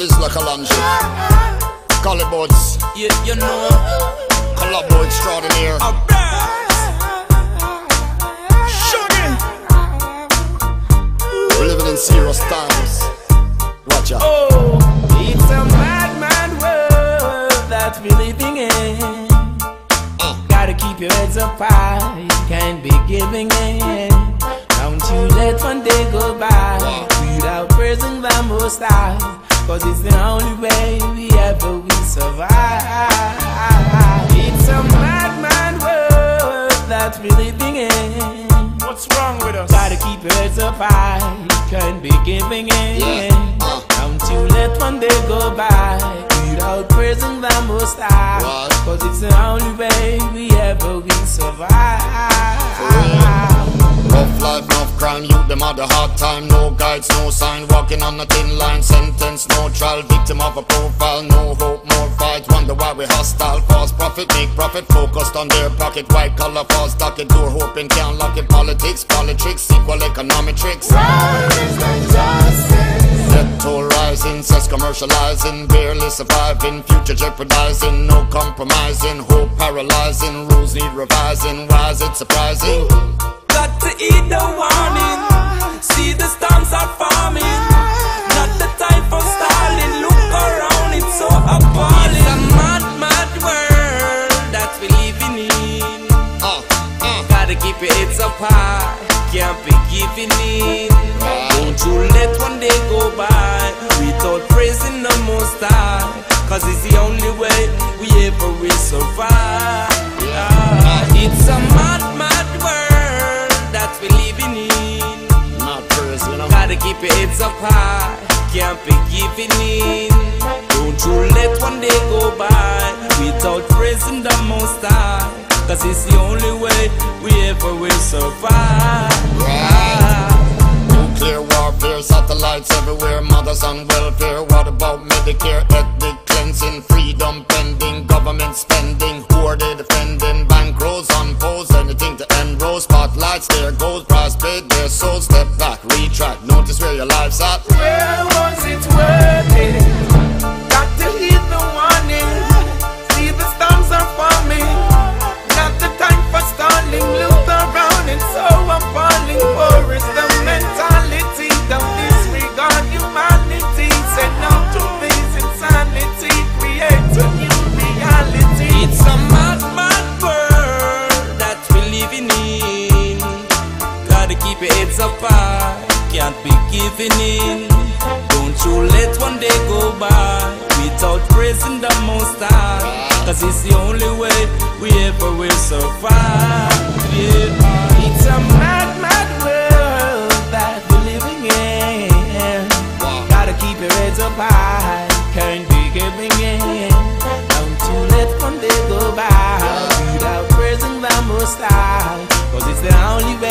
Sizzla Kalonji. Collie Buddz. You, you know. Collabo extraordinaire. Sugar. We're living in serious times. Watch out. Oh, it's a mad, mad world that we're living in. Uh. Gotta keep your heads up high, can't be giving in. Don't you let one day go by uh. without praising the most high. Cause it's the only way we ever will survive. It's a mad, mad world that we're living in. What's wrong with us? Gotta keep heads up high, can't be giving in. Yeah, uh. Don't you let one day go by without praising the most high. Cause it's the only way we ever will survive. Life, enough crime, youth, them had a hard time. No guides, no sign, walking on a thin line. Sentence, no trial, victim of a profile. No hope, more fight. Wonder why we hostile. Cause profit, make profit, focused on their pocket. White collar, false docket, door hoping, can't lock it. Politics, politics, equal economic tricks. Debt toll rising, sex commercializing, barely surviving, future jeopardizing, no compromising, hope paralyzing, rules need revising. Why is it surprising? Got to eat the warning. See the storms are forming. Not the time for stalling. Look around, it's so appalling. It's a mad, mad world that we living in. Uh, uh. Gotta keep your heads up high. Can't be giving in. Don't you let one day go by without praising the most high. Cause it's the only way know. Gotta keep your heads up high. Can't be giving in. Don't you let one day go by without praising the most high. Cause it's the only way we ever will survive. Ah. Nuclear warfare, satellites everywhere, mothers on welfare. What about Medicare, ethnic cleansing, freedom pending, government spending? Who are they defending? Bankrolls on poles, anything to end row. Spotlights, there Step back, retract, notice where your life's at. Well, was it worth it? Keep your heads up high, can't be giving in. Don't you let one day go by without praising the most high. Cause it's the only way we ever will survive. Yeah. It's a mad, mad world that we're living in. Gotta keep your heads up high, can't be giving in. Don't you let one day go by without praising the most high. Cause it's the only way